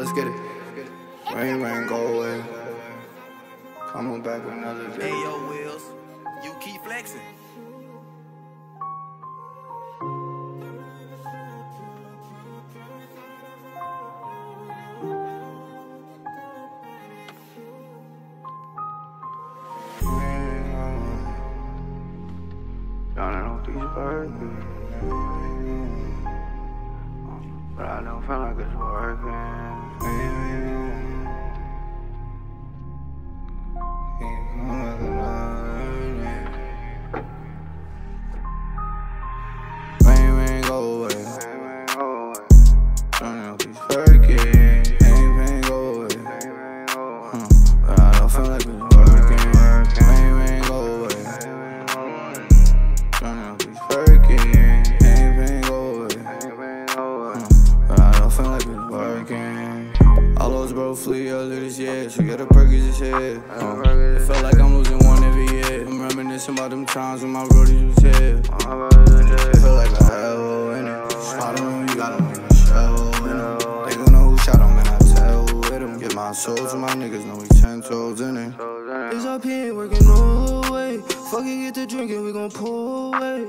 Let's get it. Rain, rain, go away. Coming back with another video. Hey yo, Wills, you keep flexing. Drowning off these birds. But I don't feel like it's working. These Birkins. Pain, pain, go away. Huh, But I don't feel like it's working. Rain, rain, go away. Drowning off these Birkins. Pain, pain, go away. Huh, But I don't feel like it's working. All those bro flee earlier this year. She got a Perkins this year. Uh, it felt like I'm losing one every year. I'm reminiscing about them times when my roadies was here. It feel like a hell in it. Spot him, you got him in the shell in it. They gon' know who shot him and I tell who hit him. Get my soul to my niggas, know we ten toes in it. It's up here, working no way. Fuck it, get to drinking, we gon' pull away.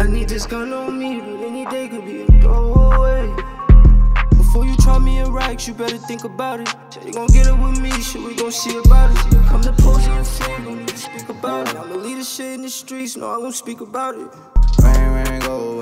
I need this gun on me, but any day could be a throwaway. Before you try me in racks, you better think about it. You gon' get it with me, shit, we gon' see about it. Come to posing and flame, don't need to speak about it. I'ma lead the shit in the streets, no, I won't speak about it. Rain, rain, go